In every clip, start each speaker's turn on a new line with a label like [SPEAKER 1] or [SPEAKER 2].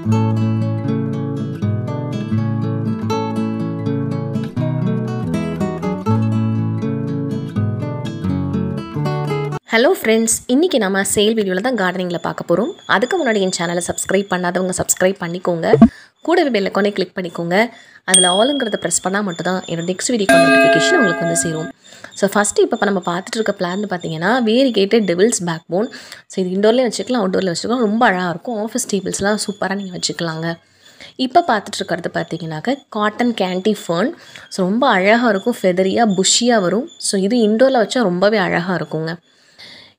[SPEAKER 1] Hello friends இன்றைக்கி நம்ம sale வீடியோவில் தான் கார்டனிங்கில் பார்க்க போகிறோம் அதுக்கு முன்னாடி என் சேனலை சப்ஸ்கிரைப் பண்ணாதவங்க சப்ஸ்கிரைப் பண்ணிக்கோங்க. கூடவே பெல் கொண்டே கிளிக் பண்ணிக்கோங்க. அதில் ஆளுங்கிறத ப்ரெஸ் பண்ணால் மட்டும்தான் என்னோட நெக்ஸ்ட் வீடியோ நோட்டிஃபிகேஷன் உங்களுக்கு வந்து சேரும். ஸோ ஃபஸ்ட்டு இப்போ நம்ம பார்த்துட்டு இருக்க பிளான் பார்த்தீங்கன்னா variegated devil's back phone so இது இண்டோர்லேயும் வச்சுக்கலாம் அவுட்டோரில் வச்சுக்கலாம். ரொம்ப அழகாக இருக்கும். ஆஃபீஸ் டேபிள்ஸ்லாம் சூப்பராக நீங்கள் வச்சுக்கலாங்க. இப்போ பார்த்துட்டு இருக்கிறது பார்த்தீங்கன்னாக்க காட்டன் கேண்டி ஃபர்ன் ஸோ ரொம்ப அழகாக இருக்கும். ஃபெதரியாக புஷ்ஷியாக வரும். ஸோ இது இண்டோரில் வச்சா ரொம்பவே அழகாக இருக்குங்க.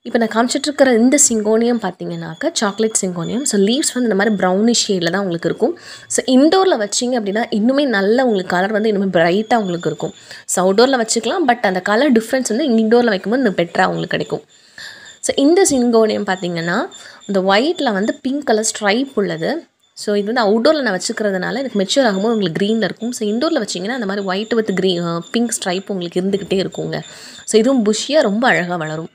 [SPEAKER 1] இப்போ நான் காமிச்சிட்ருக்கிற இந்த சிங்கோனியம் பார்த்தீங்கன்னாக்கா சாக்லேட் சிங்கோனியம். ஸோ லீவ்ஸ் வந்து இந்த மாதிரி ப்ரௌனிஷ் ஷேடில் தான் உங்களுக்கு இருக்கும். ஸோ இண்டோரில் வச்சிங்க அப்படின்னா இன்னுமே நல்ல உங்களுக்கு கலர் வந்து இன்னுமே பிரைட்டாக உங்களுக்கு இருக்கும். ஸோ அவுடோரில் வச்சுக்கலாம் பட் அந்த கலர் டிஃப்ரென்ஸ் வந்து இண்டோரில் வைக்கும்போது இன்னும் பெட்டராக உங்களுக்கு கிடைக்கும். ஸோ இந்த சிங்கோனியம் பார்த்தீங்கன்னா இந்த ஒயிட்டில் வந்து பிங்க் கலர் ஸ்ட்ரைப் உள்ளது. ஸோ இது வந்து அவுட்டோரில் நான் வச்சுக்கிறதுனால எனக்கு மெச்சூர் ஆகும்போது உங்களுக்கு க்ரீனில் இருக்கும். ஸோ இன்டோரில் வச்சிங்கன்னா அந்த மாதிரி white with green pink stripe உங்களுக்கு இருந்துக்கிட்டே இருக்குங்க. ஸோ இதுவும் புஷ்ஷியாக ரொம்ப அழகாக வளரும்.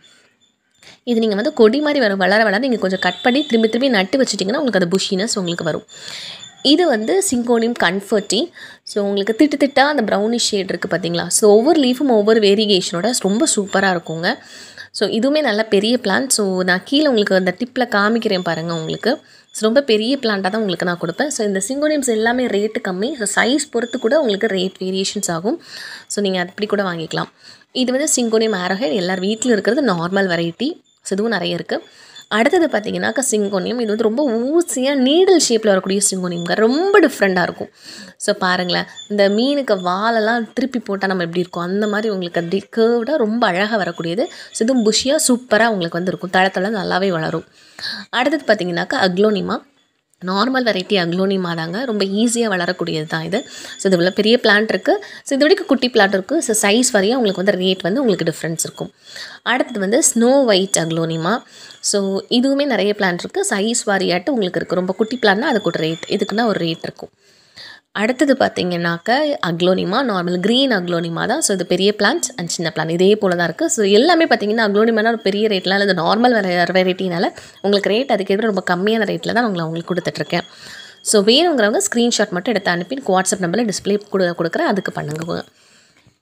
[SPEAKER 1] இது நீங்கள் வந்து கொடி மாதிரி வர வளர வளர நீங்கள் கொஞ்சம் கட் பண்ணி திரும்பி திரும்பி நட்டு வச்சிட்டிங்கன்னா உங்களுக்கு அது புஷினஸ் உங்களுக்கு வரும். இது வந்து சிங்கோனியம் கன்ஃபர்ட்டி ஸோ உங்களுக்கு திட்டு திட்டாக அந்த ப்ரௌனிஷ் ஷேட் இருக்குது பார்த்தீங்களா ஸோ ஒவ்வொரு லீஃபும் ஒவ்வொரு வேரியேஷனோட ரொம்ப சூப்பராக இருக்குங்க. ஸோ இதுவுமே நல்ல பெரிய பிளான்ட் ஸோ நான் கீழே உங்களுக்கு அந்த டிப்பில் காமிக்கிறேன் பாருங்கள் உங்களுக்கு. ஸோ ரொம்ப பெரிய பிளான்ட்டாக தான் உங்களுக்கு நான் கொடுப்பேன். ஸோ இந்த சிங்கோனியம்ஸ் எல்லாமே ரேட்டு கம்மி. ஸோ சைஸ் பொறுத்து கூட உங்களுக்கு ரேட் வேரியேஷன்ஸ் ஆகும். ஸோ நீங்கள் அப்படி கூட வாங்கிக்கலாம். இது வந்து சிங்கோனியம் ஆரோஹெட் எல்லார் வீட்டிலும் இருக்கிறது நார்மல் வெரைட்டி ஸோ இதுவும் நிறைய இருக்குது அடுத்தது பார்த்தீங்கன்னாக்கா சிங்கோனியம் இது வந்து ரொம்ப ஊசியாக நீடல் ஷேப்பில் வரக்கூடிய சிங்கோனியம்ங்க ரொம்ப டிஃப்ரெண்ட்டாக இருக்கும். ஸோ பாருங்களேன். இந்த மீனுக்கு வாலெல்லாம் திருப்பி போட்டால் நம்ம எப்படி இருக்கும்? அந்த மாதிரி உங்களுக்கு அப்படி கேர்வ்டாக ரொம்ப அழகாக வரக்கூடியது. ஸோ இதுவும் புஷியாக சூப்பராக உங்களுக்கு வந்து இருக்கும். தளத்தில் நல்லாவே வளரும். அடுத்தது பார்த்தீங்கன்னாக்கா அக்லோனிமா. நார்மல் வெரைட்டி அக்லோனிமா தாங்க ரொம்ப ஈஸியாக வளரக்கூடியது தான் இது. ஸோ இது இவ்வளோ பெரிய பிளான்ட் இருக்குது ஸோ இது வரைக்கும் குட்டி பிளான்ட் இருக்குது ஸோ சைஸ் வரையும் உங்களுக்கு வந்து ரேட் வந்து உங்களுக்கு டிஃப்ரென்ஸ் இருக்கும். அடுத்தது வந்து ஸ்னோ ஒயிட் அக்லோனிமா ஸோ இதுவுமே நிறைய பிளான்ட் இருக்குது சைஸ் வாரியாட்டு உங்களுக்கு இருக்குது ரொம்ப குட்டி பிளான்னா அதுக்கு ஒரு ரேட் இதுக்குன்னா ஒரு ரேட் இருக்கும். அடுத்தது பார்த்தீங்கன்னாக்க அக்லோனிமா நார்மல் க்ரீன் அக்லோனிமா தான். ஸோ இது பெரிய பிளான்ட் அண்ட் சின்ன பிளான் இதே போல் தான் இருக்குது ஸோ எல்லாமே பார்த்தீங்கன்னா அக்லோனிமானா ஒரு பெரிய ரேட்லாம் இல்லை நார்மல் வெரைட்டினால உங்களுக்கு ரேட் அதுக்கேற்ற ரொம்ப கம்மியான ரேட்டில் தான் உங்களை உங்களுக்கு கொடுத்துட்ருக்கேன் ஸோ வேணுங்கிறவங்க ஸ்க்ரீன்ஷாட் மட்டும் எடுத்து அனுப்பி வாட்ஸ்அப் நம்பரில் டிஸ்பிளே கொடு கொடுக்குறேன். அதுக்கு பண்ணுங்க.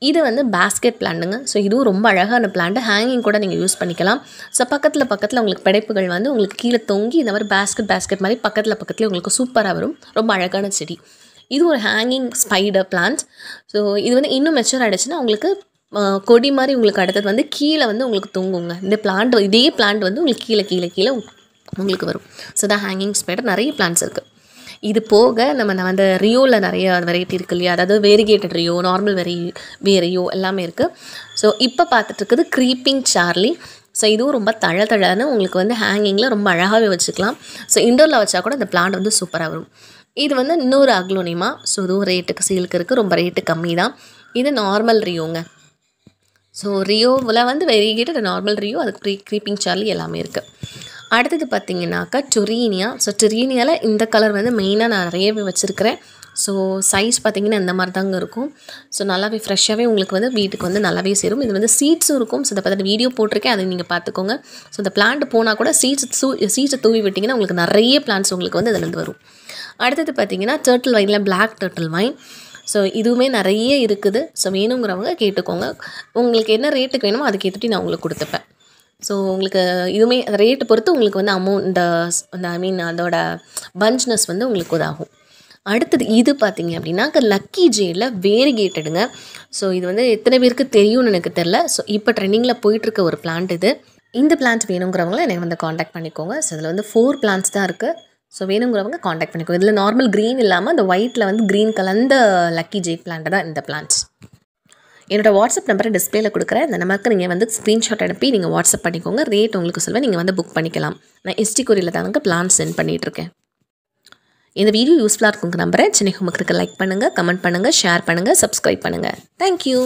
[SPEAKER 1] இது வந்து பேஸ்கெட் பிளான்ட்டுங்க ஸோ இதுவும் ரொம்ப அழகான பிளான்ட் ஹேங்கிங் கூட நீங்கள் யூஸ் பண்ணிக்கலாம். ஸோ பக்கத்தில் பக்கத்தில் உங்களுக்கு படைப்புகள் வந்து உங்களுக்கு கீழே தொங்கி இந்த மாதிரி பேஸ்கெட் பேஸ்கெட் மாதிரி பக்கத்தில் பக்கத்துலேயே உங்களுக்கு சூப்பராக வரும். ரொம்ப அழகான செடி. இது ஒரு ஹேங்கிங் ஸ்பைடர் பிளான்ட் ஸோ இது வந்து இன்னும் மெச்சூர் ஆகிடுச்சுன்னா உங்களுக்கு கொடி மாதிரி உங்களுக்கு அடுத்தது வந்து கீழே வந்து உங்களுக்கு தொங்குங்க. இந்த பிளான்ட் இதே பிளான்ட் வந்து உங்களுக்கு கீழே கீழே கீழே உங்களுக்கு வரும். ஸோ தான் ஹேங்கிங் ஸ்பைடர் நிறைய பிளான்ஸ் இருக்குது இது போக நம்ம அந்த ரியோவில் நிறைய வெரைட்டி இருக்குது இல்லையா? அதாவது வேரிகேட்டட் ரியோ நார்மல் வெரி வேரியோ எல்லாமே இருக்குது ஸோ இப்போ பார்த்துட்டு இருக்குது க்ரீப்பிங் சார்லி ஸோ இதுவும் ரொம்ப தழ தழன்னு உங்களுக்கு வந்து ஹேங்கிங்கில் ரொம்ப அழகாகவே வச்சுக்கலாம். ஸோ இண்டோரில் வச்சா கூட இந்த பிளான்ட் வந்து சூப்பராக வரும். இது வந்து இன்னொரு அக்லோனிமா. ஸோ இதுவும் ரேட்டுக்கு சீலுக்கு இருக்குது ரொம்ப ரேட்டு கம்மி தான் இது நார்மல் ரியோங்க. ஸோ ரியோவில் வந்து வெரிகேட்டட் நார்மல் ரியோ அதுக்கு ப்ரீ க்ரீப்பிங் சார்லி எல்லாமே இருக்குது அடுத்தது பார்த்தீங்கன்னாக்கா டொரீனியா ஸோ டொரீனியாவில் இந்த கலர் வந்து மெயினாக நான் நிறையவே வச்சுருக்கிறேன். ஸோ சைஸ் பார்த்திங்கன்னா இந்த மாதிரி தாங்க இருக்கும். ஸோ நல்லாவே ஃப்ரெஷ்ஷாகவே உங்களுக்கு வந்து வீட்டுக்கு வந்து நல்லாவே சேரும். இது வந்து சீட்ஸும் இருக்கும். ஸோ இதை பார்த்துட்டு வீடியோ போட்டிருக்கேன். அதை நீங்கள் பார்த்துக்கோங்க ஸோ இந்த பிளான்ட் போனால் கூட சீட்ஸ் சூ சீட்ஸை தூவி விட்டிங்கன்னா உங்களுக்கு நிறைய பிளான்ட்ஸ் உங்களுக்கு வந்து அதுலேருந்து வரும். அடுத்தது பார்த்தீங்கன்னா டேர்ட்டில் வைனில் பிளாக் டேர்ட்டில் வைன் ஸோ இதுவுமே நிறைய இருக்குது. ஸோ வேணுங்கிறவங்க கேட்டுக்கோங்க. உங்களுக்கு என்ன ரேட்டுக்கு வேணுமோ அதுக்கேற்றுட்டு நான் உங்களுக்கு கொடுத்துப்பேன். ஸோ உங்களுக்கு இதுவுமே அந்த ரேட்டு பொறுத்து உங்களுக்கு வந்து அமௌண்ட் இந்த அந்த ஐ மீன் அதோட பஞ்ச்னஸ் வந்து உங்களுக்கு இதாகும். அடுத்தது இது பார்த்தீங்க அப்படின்னா லக்கி ஜேயில் வேரிகேட்டடுங்க ஸோ இது வந்து எத்தனை பேருக்கு தெரியும்னு எனக்கு தெரில. ஸோ இப்போ ட்ரெண்டிங்கில் போயிட்டுருக்க ஒரு பிளான்ட் இது. இந்த பிளான்ட் வேணுங்கிறவங்கள எனக்கு வந்து காண்டாக்ட் பண்ணிக்கோங்க. ஸோ இதில் வந்து ஃபோர் பிளான்ட்ஸ் தான் இருக்குது ஸோ வேணுங்கிறவங்க காண்டாக்ட் பண்ணிக்கோங்க. இதில் நார்மல் க்ரீன் இல்லாமல் அந்த ஒயிட்டில் வந்து க்ரீன் கலந்த லக்கி ஜே பிளான்ட் தான் இந்த பிளான்ட்ஸ் என்னோடய வாட்ஸ்அப் நம்பரை டிஸ்பிளேல கொடுக்குறேன். இந்த நம்பருக்கு நீங்கள் வந்து ஸ்க்ரீன்ஷாட் அனுப்பி நீங்கள் வாட்ஸ்அப் பண்ணிக்கோங்க. ரேட் உங்களுக்கு சொல்லுவேன். நீங்கள் வந்து புக் பண்ணிக்கலாம். நான் எஸ்டி கொரியில் தாங்க பிளான் சென்ட் பண்ணிகிட்ருக்கேன் இந்த வீடியோ யூஸ்ஃபுல்லாக இருக்குங்க நம்புறேன். சென்னை ஹோமுக்கு லைக் பண்ணுங்கள் கமெண்ட் பண்ணுங்கள் ஷேர் பண்ணுங்கள் சப்ஸ்கிரைப் பண்ணுங்கள் தேங்க்யூ